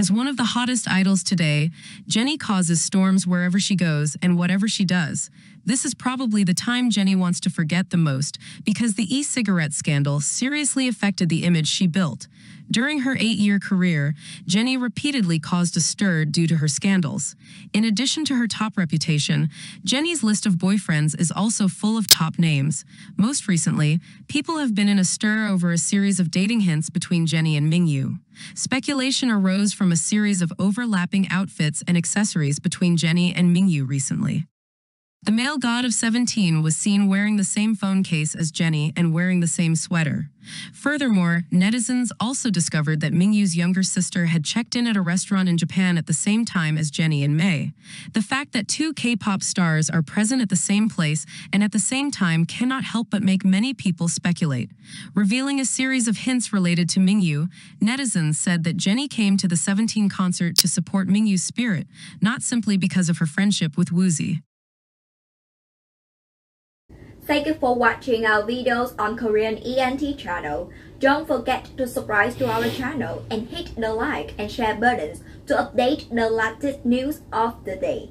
As one of the hottest idols today, Jennie causes storms wherever she goes and whatever she does. This is probably the time Jennie wants to forget the most because the e-cigarette scandal seriously affected the image she built. During her eight-year career, Jennie repeatedly caused a stir due to her scandals. In addition to her top reputation, Jennie's list of boyfriends is also full of top names. Most recently, people have been in a stir over a series of dating hints between Jennie and Mingyu. Speculation arose from a series of overlapping outfits and accessories between Jennie and Mingyu recently. The male god of SEVENTEEN was seen wearing the same phone case as Jennie and wearing the same sweater. Furthermore, netizens also discovered that Mingyu's younger sister had checked in at a restaurant in Japan at the same time as Jennie in May. The fact that two K-pop stars are present at the same place and at the same time cannot help but make many people speculate. Revealing a series of hints related to Mingyu, netizens said that Jennie came to the SEVENTEEN concert to support Mingyu's spirit, not simply because of her friendship with Woozi. Thank you for watching our videos on Korean ENT channel. Don't forget to subscribe to our channel and hit the like and share buttons to update the latest news of the day.